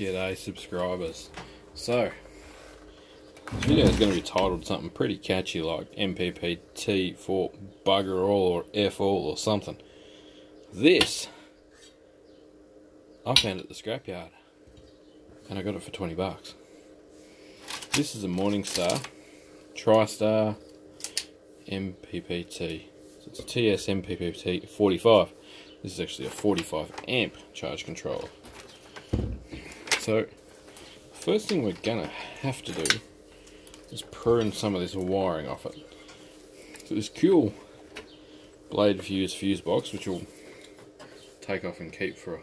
G'day subscribers. So, this video is going to be titled something pretty catchy like MPPT for bugger all or F all or something. This, I found at the scrapyard and I got it for 20 bucks. This is a Morningstar TriStar MPPT. So it's a TS MPPT 45. This is actually a 45 amp charge controller. So, first thing we're gonna have to do is prune some of this wiring off it. So this cool blade fuse fuse box, which will take off and keep for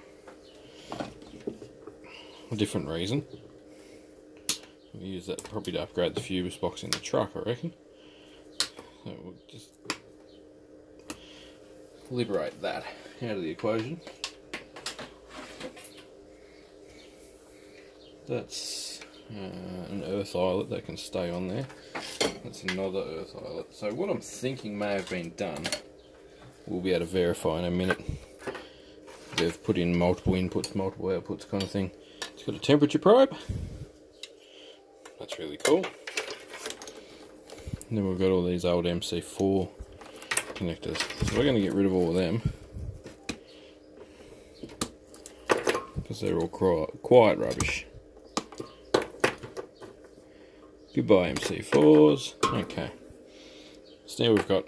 a, different reason. We'll use that probably to upgrade the fuse box in the truck, I reckon. So we'll just liberate that out of the equation. That's uh, an earth eyelet that can stay on there. That's another earth eyelet. So what I'm thinking may have been done, we'll be able to verify in a minute. They've put in multiple inputs, multiple outputs kind of thing. It's got a temperature probe. That's really cool. And then we've got all these old MC4 connectors. So we're going to get rid of all of them. Because they're all quite rubbish. Goodbye MC4s. Okay. So now we've got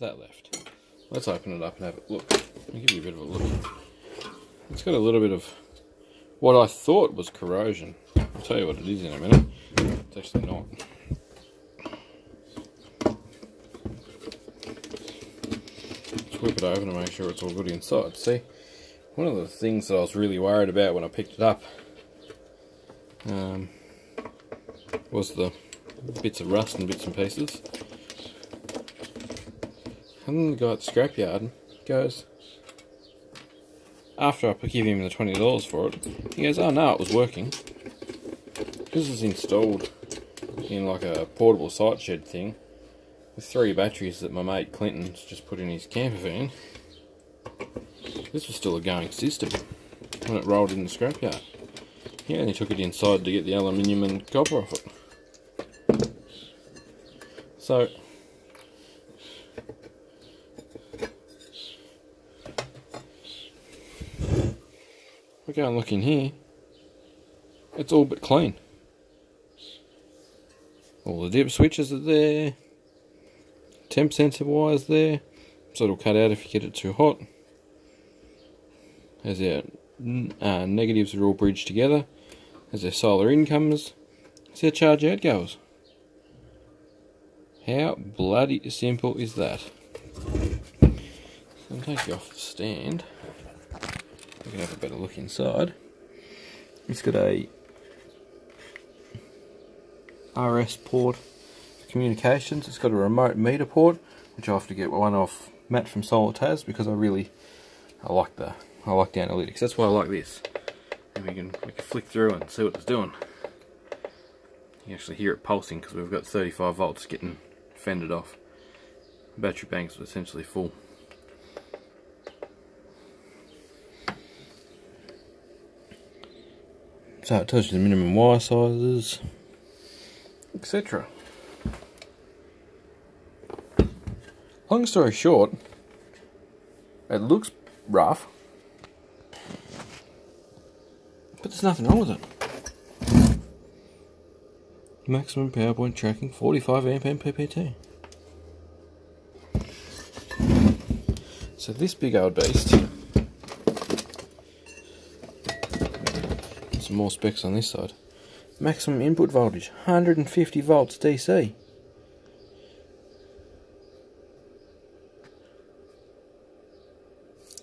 that left. Let's open it up and have a look. I'll give you a bit of a look. It's got a little bit of what I thought was corrosion. I'll tell you what it is in a minute. It's actually not. Let's whip it over to make sure it's all good inside. See, one of the things that I was really worried about when I picked it up um, was the bits of rust and bits and pieces. And then the guy at the scrapyard goes, after I give him the $20 for it, he goes, oh no, it was working. This is installed in like a portable site shed thing with three batteries that my mate Clinton's just put in his camper van. This was still a going system when it rolled in the scrapyard. He only took it inside to get the aluminium and copper off it. So, we go and look in here. It's all but clean. All the dip switches are there. Temp sensor wires there. So it'll cut out if you get it too hot. As our uh, negatives are all bridged together. As our solar in comes. As our charge out goes. How bloody simple is that? So I'll take you off the stand. We can have a better look inside. It's got a RS port for communications. It's got a remote meter port, which I have to get one off Matt from Solar Taz because I really I like the I like the analytics. That's why I like this. And we can we can flick through and see what it's doing. You actually hear it pulsing because we've got 35 volts getting fended off. battery banks are essentially full. So it tells you the minimum wire sizes, etc. Long story short, it looks rough, but there's nothing wrong with it. Maximum PowerPoint tracking 45 amp MPPT. So this big old beast. Some more specs on this side. Maximum input voltage 150 volts DC.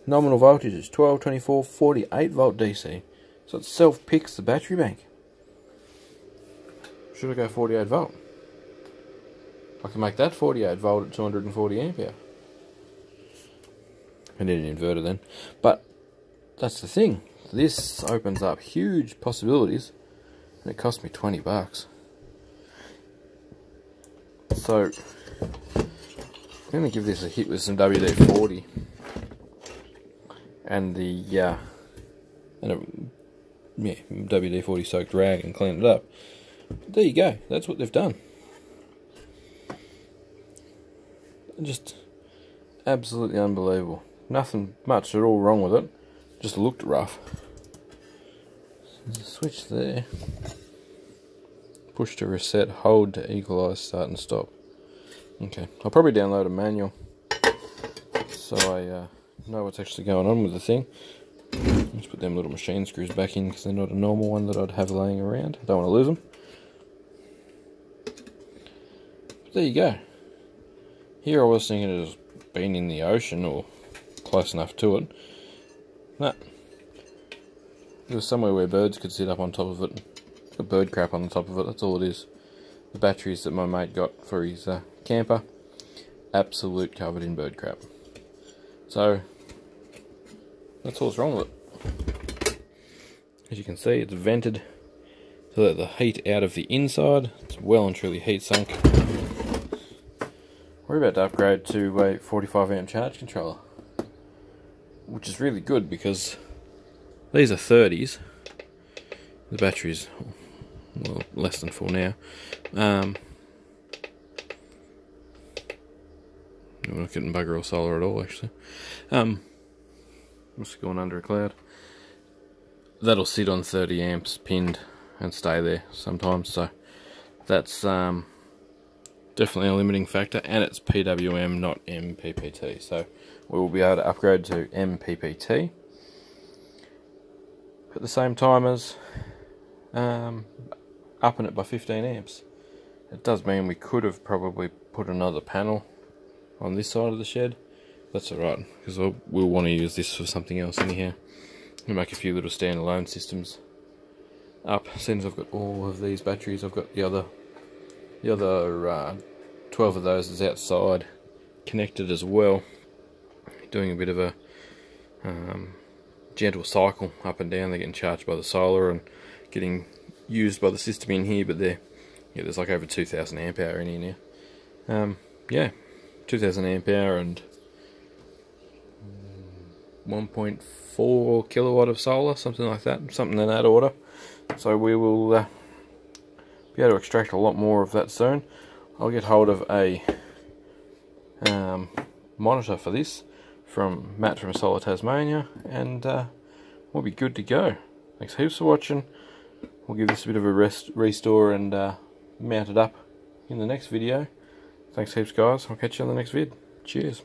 Nominal voltage is 12, 24, 48 volt DC. So it self picks the battery bank. Should I go 48 volt? I can make that 48 volt at 240 ampere. I need an inverter then. But that's the thing. This opens up huge possibilities. And it cost me 20 bucks. So, I'm going to give this a hit with some WD-40. And the, uh, and a yeah, WD-40 soaked rag and clean it up. There you go. That's what they've done. Just absolutely unbelievable. Nothing much at all wrong with it. Just looked rough. There's a switch there. Push to reset, hold to equalize, start and stop. Okay, I'll probably download a manual so I uh, know what's actually going on with the thing. Let's put them little machine screws back in because they're not a normal one that I'd have laying around. I don't want to lose them. But there you go. Here I was thinking it has been in the ocean or close enough to it. No. It was somewhere where birds could sit up on top of it. A bird crap on the top of it, that's all it is. The batteries that my mate got for his uh, camper, absolute covered in bird crap. So, that's what's wrong with it. As you can see, it's vented to let the heat out of the inside. It's well and truly heat sunk. We're about to upgrade to a 45 amp charge controller. Which is really good because these are 30s. The battery's well, less than full now. Um, I'm not getting bugger or solar at all, actually. Um, just going under a cloud. That'll sit on 30 amps pinned and stay there sometimes, so that's um, definitely a limiting factor, and it's PWM, not MPPT, so we will be able to upgrade to MPPT at the same time as um, upping it by 15 amps. It does mean we could have probably put another panel on this side of the shed. That's alright, because we'll, want to use this for something else anyhow. We'll make a few little standalone systems up. Since I've got all of these batteries, I've got the other the other uh, 12 of those is outside connected as well. Doing a bit of a um, gentle cycle up and down. They're getting charged by the solar and getting used by the system in here, but they're yeah, there's like over 2,000 amp hour in here now. Um, yeah, 2000 amp hour and 1.4 kilowatt of solar, something like that, something in that order. So we will uh, be able to extract a lot more of that soon. I'll get hold of a um, monitor for this from Matt from Solar Tasmania, and uh, we'll be good to go. Thanks heaps for watching. We'll give this a bit of a rest, restore and uh, mount it up in the next video. Thanks heaps guys, I'll catch you on the next vid. Cheers.